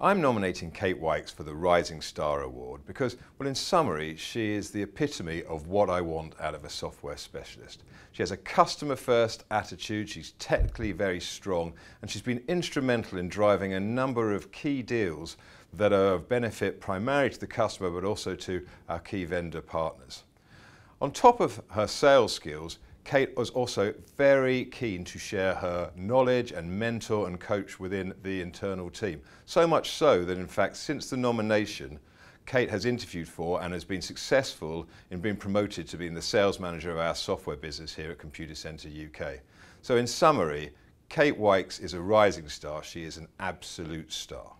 I'm nominating Kate Wykes for the Rising Star Award because, well, in summary, she is the epitome of what I want out of a software specialist. She has a customer first attitude, she's technically very strong, and she's been instrumental in driving a number of key deals that are of benefit primarily to the customer but also to our key vendor partners. On top of her sales skills, Kate was also very keen to share her knowledge and mentor and coach within the internal team. So much so that in fact since the nomination, Kate has interviewed for and has been successful in being promoted to being the sales manager of our software business here at Computacenter UK. So in summary, Kate Wykes is a rising star. She is an absolute star.